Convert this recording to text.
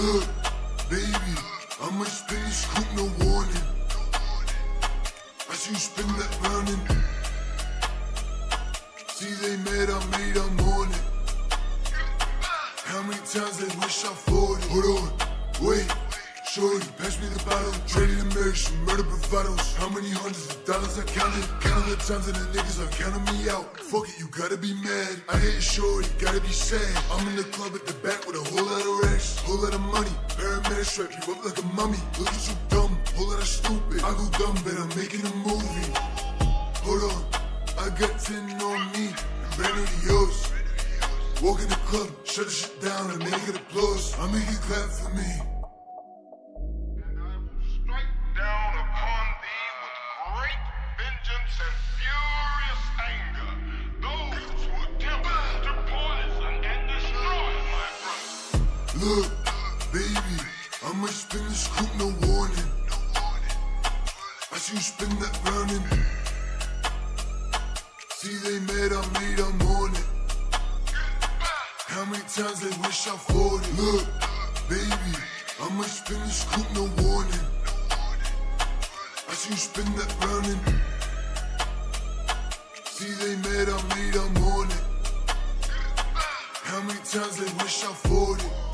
Look, baby, I might spin this coupe, no warning. I see you spin that roundin'. See they mad, I made, I'm on it. How many times they wish I fought it? Hold on, wait. Shorty, pass me the bottle. Ready to marry some murder bravados. How many hundreds of dollars I counted? Counting the times that the niggas are counting me out. Fuck it, you gotta be mad. I hate shorty, gotta be sad. I'm in the club at the back with a whole lot of racks, whole lot of money. Paramedic strap you up like a mummy. Look at you dumb, whole lot of stupid. I go dumb, but I'm making a movie. Hold on, I got 10 on me, and brand to yours. Walk in the club, shut the shit down and make it applause. I make it clap for me. Look, baby, I might spin this coupe, no warning. I see you spin that roundin'. See they mad, I made, I'm on it. How many times they wish I it? Look, baby, I'ma spin this coupe, no warning. I see you spin that roundin'. See they mad, I made, I'm on it. How many times they wish I it?